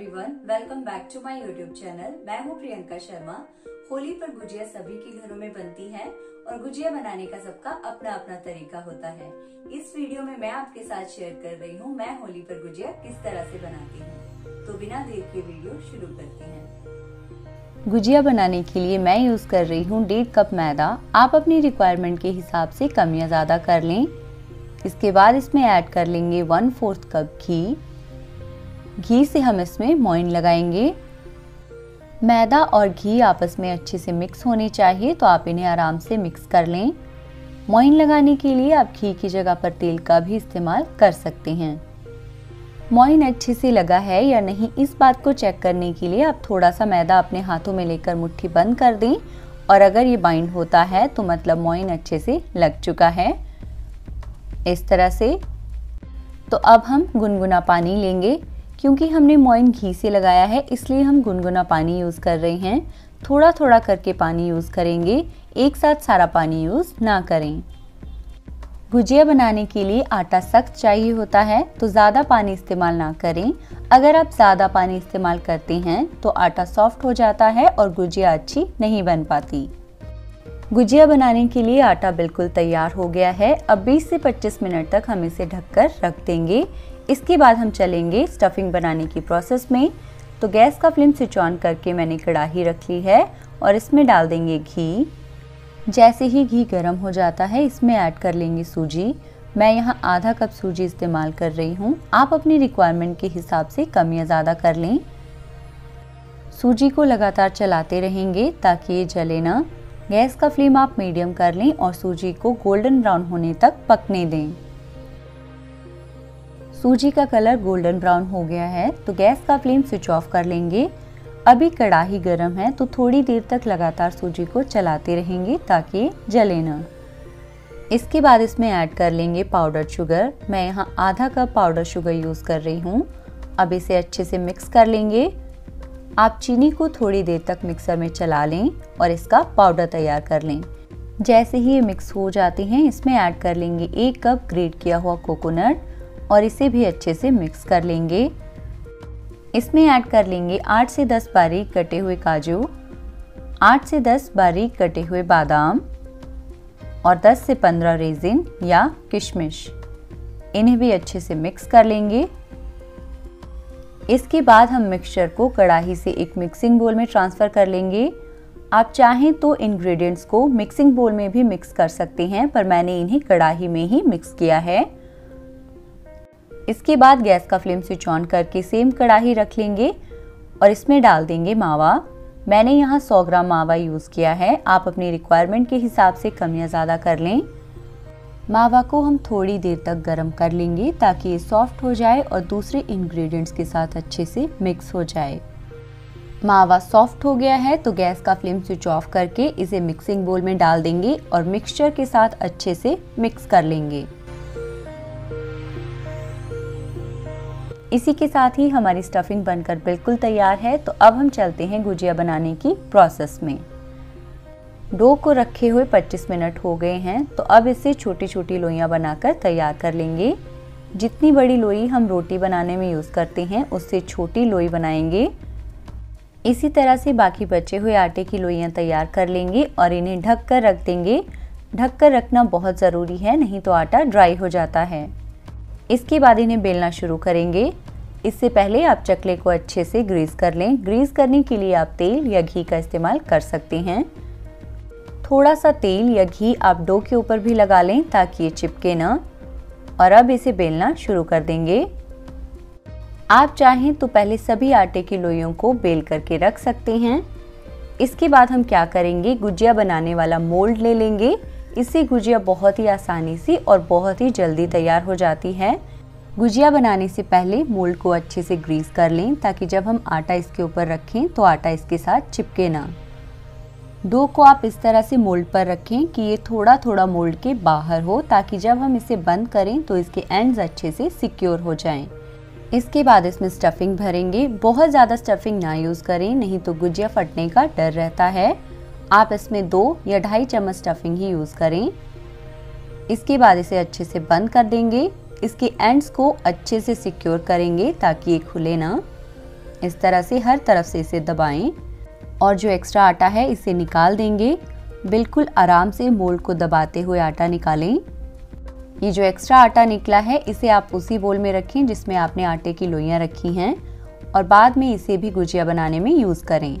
Everyone welcome back to my YouTube channel मैं हूँ प्रियंका शर्मा। होली पर गुजिया सभी के घरों में बनती है और गुजिया बनाने का सबका अपना अपना तरीका होता है। इस वीडियो में मैं आपके साथ शेयर कर रही हूँ मैं होली पर गुजिया किस तरह से बनाती हूँ। तो बिना देर के वीडियो शुरू करती हैं। गुजिया बनाने के लिए मैं यूज़ कर रही हूँ डेढ़ कप मैदा। आप अपनी रिक्वायरमेंट के हिसाब से कम या ज़्यादा कर लें। इसके बाद इसमें ऐड कर लेंगे वन फोर्थ कप घी। घी से हम इसमें मोइन लगाएँगे। मैदा और घी आपस में अच्छे से मिक्स होने चाहिए तो आप इन्हें आराम से मिक्स कर लें। मोइन लगाने के लिए आप घी की जगह पर तेल का भी इस्तेमाल कर सकते हैं। मोइन अच्छे से लगा है या नहीं, इस बात को चेक करने के लिए आप थोड़ा सा मैदा अपने हाथों में लेकर मुट्ठी बंद कर दें। और अगर ये बाइंड होता है तो मतलब मोइन अच्छे से लग चुका है। इस तरह से। तो अब हम गुनगुना पानी लेंगे। क्योंकि हमने मोइन घी से लगाया है, इसलिए हम गुनगुना पानी यूज़ कर रहे हैं। थोड़ा थोड़ा करके पानी यूज़ करेंगे, एक साथ सारा पानी यूज़ ना करें। गुजिया बनाने के लिए आटा सख्त चाहिए होता है तो ज़्यादा पानी इस्तेमाल ना करें। अगर आप ज़्यादा पानी इस्तेमाल करते हैं तो आटा सॉफ्ट हो जाता है और गुजिया अच्छी नहीं बन पाती। गुजिया बनाने के लिए आटा बिल्कुल तैयार हो गया है। अब 20 से 25 मिनट तक हम इसे ढककर रख देंगे। इसके बाद हम चलेंगे स्टफिंग बनाने की प्रोसेस में। तो गैस का फ्लेम स्विच ऑन करके मैंने कढ़ाई रख ली है और इसमें डाल देंगे घी। जैसे ही घी गर्म हो जाता है, इसमें ऐड कर लेंगे सूजी। मैं यहाँ आधा कप सूजी इस्तेमाल कर रही हूँ। आप अपनी रिक्वायरमेंट के हिसाब से कम या ज़्यादा कर लें। सूजी को लगातार चलाते रहेंगे ताकि ये जले ना। गैस का फ्लेम आप मीडियम कर लें और सूजी को गोल्डन ब्राउन होने तक पकने दें। सूजी का कलर गोल्डन ब्राउन हो गया है तो गैस का फ्लेम स्विच ऑफ़ कर लेंगे। अभी कढ़ाई गर्म है तो थोड़ी देर तक लगातार सूजी को चलाते रहेंगे ताकि जले ना। इसके बाद इसमें ऐड कर लेंगे पाउडर शुगर। मैं यहाँ आधा कप पाउडर शुगर यूज़ कर रही हूँ। अब इसे अच्छे से मिक्स कर लेंगे। आप चीनी को थोड़ी देर तक मिक्सर में चला लें और इसका पाउडर तैयार कर लें। जैसे ही ये मिक्स हो जाते हैं, इसमें ऐड कर लेंगे एक कप ग्रेट किया हुआ कोकोनट। और इसे भी अच्छे से मिक्स कर लेंगे। इसमें ऐड कर लेंगे 8 से 10 बारीक कटे हुए काजू 8 से 10 बारीक कटे हुए बादाम और 10 से 15 रेजिन या किशमिश। इन्हें भी अच्छे से मिक्स कर लेंगे। इसके बाद हम मिक्सचर को कढ़ाई से एक मिक्सिंग बोल में ट्रांसफ़र कर लेंगे। आप चाहें तो इंग्रेडिएंट्स को मिक्सिंग बोल में भी मिक्स कर सकते हैं, पर मैंने इन्हें कढ़ाई में ही मिक्स किया है। इसके बाद गैस का फ्लेम स्विच ऑन करके सेम कढ़ाई रख लेंगे और इसमें डाल देंगे मावा। मैंने यहाँ 100 ग्राम मावा यूज़ किया है। आप अपनी रिक्वायरमेंट के हिसाब से कम या ज़्यादा कर लें। मावा को हम थोड़ी देर तक गर्म कर लेंगे ताकि ये सॉफ्ट हो जाए और दूसरे इंग्रेडिएंट्स के साथ अच्छे से मिक्स हो जाए। मावा सॉफ्ट हो गया है तो गैस का फ्लेम स्विच ऑफ़ करके इसे मिक्सिंग बोल में डाल देंगे और मिक्सचर के साथ अच्छे से मिक्स कर लेंगे। इसी के साथ ही हमारी स्टफिंग बनकर बिल्कुल तैयार है तो अब हम चलते हैं गुजिया बनाने की प्रोसेस में। डो को रखे हुए 25 मिनट हो गए हैं तो अब इसे छोटी छोटी लोइयाँ बनाकर तैयार कर लेंगे। जितनी बड़ी लोई हम रोटी बनाने में यूज़ करते हैं, उससे छोटी लोई बनाएँगे। इसी तरह से बाकी बचे हुए आटे की लोइयाँ तैयार कर लेंगे और इन्हें ढक कर रख देंगे। ढक कर रखना बहुत ज़रूरी है, नहीं तो आटा ड्राई हो जाता है। इसके बाद इन्हें बेलना शुरू करेंगे। इससे पहले आप चकले को अच्छे से ग्रीस कर लें। ग्रीस करने के लिए आप तेल या घी का इस्तेमाल कर सकते हैं। थोड़ा सा तेल या घी आप डो के ऊपर भी लगा लें ताकि ये चिपके ना। और अब इसे बेलना शुरू कर देंगे। आप चाहें तो पहले सभी आटे की लोइयों को बेल करके रख सकते हैं। इसके बाद हम क्या करेंगे? गुजिया बनाने वाला मोल्ड ले लेंगे। इससे गुजिया बहुत ही आसानी से और बहुत ही जल्दी तैयार हो जाती है। गुजिया बनाने से पहले मोल्ड को अच्छे से ग्रीस कर लें ताकि जब हम आटा इसके ऊपर रखें तो आटा इसके साथ चिपके ना। दो को आप इस तरह से मोल्ड पर रखें कि ये थोड़ा थोड़ा मोल्ड के बाहर हो ताकि जब हम इसे बंद करें तो इसके एंड्स अच्छे से सिक्योर हो जाएँ। इसके बाद इसमें स्टफिंग भरेंगे। बहुत ज़्यादा स्टफिंग ना यूज़ करें, नहीं तो गुजिया फटने का डर रहता है। आप इसमें दो या ढाई चम्मच स्टफिंग ही यूज़ करें। इसके बाद इसे अच्छे से बंद कर देंगे। इसके एंड्स को अच्छे से सिक्योर करेंगे ताकि ये खुले ना। इस तरह से हर तरफ़ से इसे दबाएँ और जो एक्स्ट्रा आटा है इसे निकाल देंगे। बिल्कुल आराम से मोल्ड को दबाते हुए आटा निकालें। ये जो एक्स्ट्रा आटा निकला है, इसे आप उसी बोल में रखें जिसमें आपने आटे की लोइयाँ रखी हैं और बाद में इसे भी गुजिया बनाने में यूज़ करें।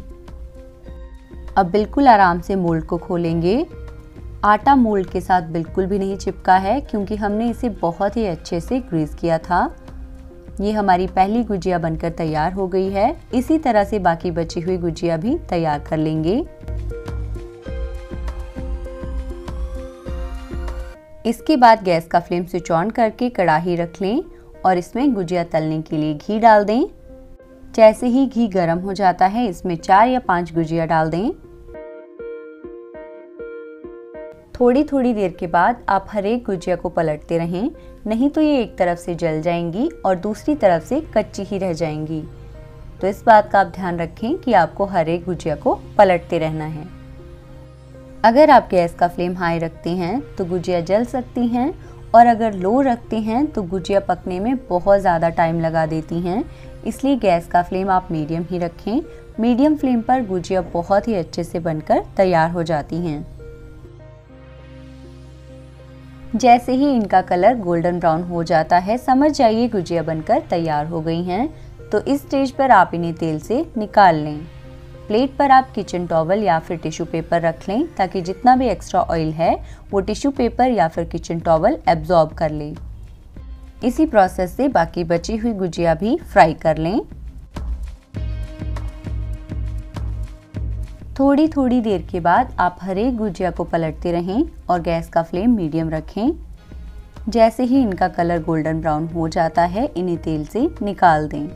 अब बिल्कुल आराम से मोल्ड को खोलेंगे। आटा मोल्ड के साथ बिल्कुल भी नहीं चिपका है, क्योंकि हमने इसे बहुत ही अच्छे से ग्रीस किया था। ये हमारी पहली गुजिया बनकर तैयार हो गई है। इसी तरह से बाकी बची हुई गुजिया भी तैयार कर लेंगे। इसके बाद गैस का फ्लेम स्विच ऑन करके कढ़ाई रख लें और इसमें गुजिया तलने के लिए घी डाल दें। जैसे ही घी गर्म हो जाता है, इसमें चार या पाँच गुजिया डाल दें। थोड़ी थोड़ी देर के बाद आप हर एक गुजिया को पलटते रहें, नहीं तो ये एक तरफ़ से जल जाएँगी और दूसरी तरफ़ से कच्ची ही रह जाएँगी। तो इस बात का आप ध्यान रखें कि आपको हर एक गुजिया को पलटते रहना है। अगर आप गैस का फ्लेम हाई रखते हैं तो गुजिया जल सकती हैं और अगर लो रखते हैं तो गुजिया पकने में बहुत ज़्यादा टाइम लगा देती हैं। इसलिए गैस का फ्लेम आप मीडियम ही रखें। मीडियम फ्लेम पर गुजिया बहुत ही अच्छे से बनकर तैयार हो जाती हैं। जैसे ही इनका कलर गोल्डन ब्राउन हो जाता है, समझ जाइए गुजिया बनकर तैयार हो गई हैं। तो इस स्टेज पर आप इन्हें तेल से निकाल लें। प्लेट पर आप किचन टॉवल या फिर टिश्यू पेपर रख लें ताकि जितना भी एक्स्ट्रा ऑयल है, वो टिश्यू पेपर या फिर किचन टॉवल एब्जॉर्ब कर ले। इसी प्रोसेस से बाकी बची हुई गुजिया भी फ्राई कर लें। थोड़ी थोड़ी देर के बाद आप हर एक गुजिया को पलटते रहें और गैस का फ्लेम मीडियम रखें। जैसे ही इनका कलर गोल्डन ब्राउन हो जाता है, इन्हें तेल से निकाल दें।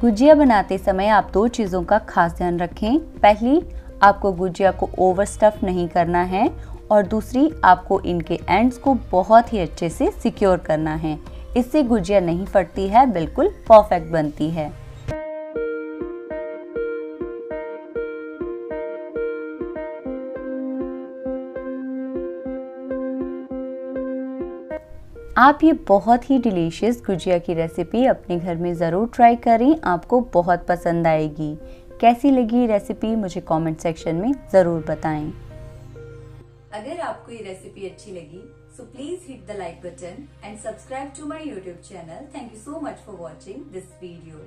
गुजिया बनाते समय आप दो चीज़ों का खास ध्यान रखें। पहली, आपको गुजिया को ओवर स्टफ़ नहीं करना है और दूसरी, आपको इनके एंड्स को बहुत ही अच्छे से सिक्योर करना है। इससे गुजिया नहीं फटती है, बिल्कुल परफेक्ट बनती है। आप ये बहुत ही डिलीशियस गुजिया की रेसिपी अपने घर में ज़रूर ट्राई करें, आपको बहुत पसंद आएगी। कैसी लगी रेसिपी मुझे कमेंट सेक्शन में ज़रूर बताएँ। अगर आपको ये रेसिपी अच्छी लगी so please hit the like button and subscribe to my YouTube channel thank you so much for watching this video